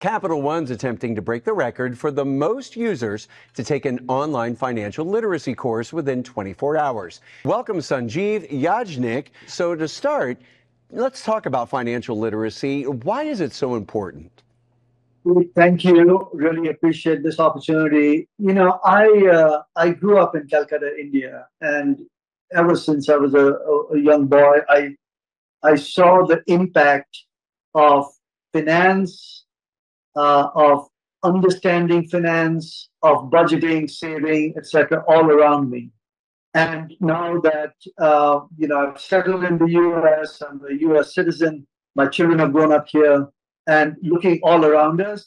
Capital One's attempting to break the record for the most users to take an online financial literacy course within 24 hours. Welcome, Sanjiv Yajnik. So, to start, let's talk about financial literacy. Why is it so important? Thank you. Really appreciate this opportunity. You know, I uh, I grew up in Calcutta, India, and ever since I was a, a young boy, I I saw the impact of finance uh, of understanding finance, of budgeting, saving, etc., all around me. And now that uh, you know I've settled in the U.S., I'm a U.S. citizen. My children have grown up here, and looking all around us,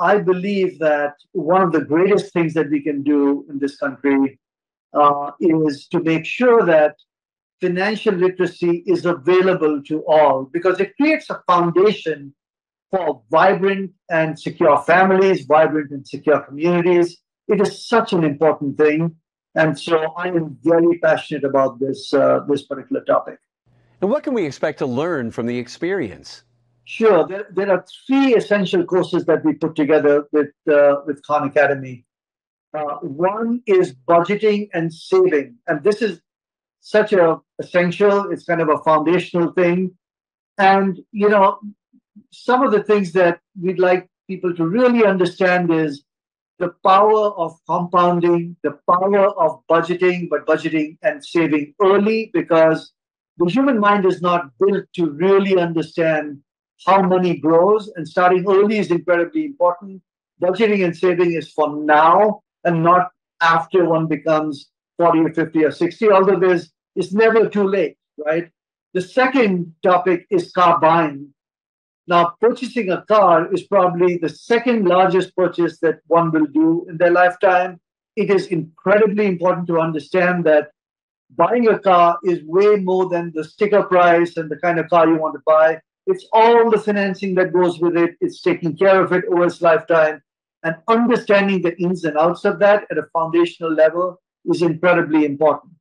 I believe that one of the greatest things that we can do in this country uh, is to make sure that financial literacy is available to all because it creates a foundation for vibrant and secure families, vibrant and secure communities. It is such an important thing. And so I am very passionate about this, uh, this particular topic. And what can we expect to learn from the experience? Sure. There, there are three essential courses that we put together with, uh, with Khan Academy. Uh, one is budgeting and saving. And this is such a essential, it's kind of a foundational thing. And, you know, some of the things that we'd like people to really understand is the power of compounding, the power of budgeting, but budgeting and saving early because the human mind is not built to really understand how money grows, and starting early is incredibly important. Budgeting and saving is for now and not after one becomes 40 or 50 or 60, although there's it's never too late, right? The second topic is car buying. Now, purchasing a car is probably the second largest purchase that one will do in their lifetime. It is incredibly important to understand that buying a car is way more than the sticker price and the kind of car you want to buy. It's all the financing that goes with it, it's taking care of it over its lifetime. And understanding the ins and outs of that at a foundational level is incredibly important.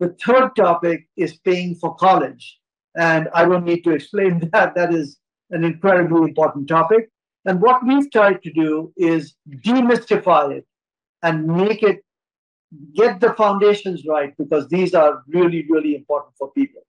The third topic is paying for college. And I don't need to explain that. That is an incredibly important topic. And what we've tried to do is demystify it and make it get the foundations right because these are really, really important for people.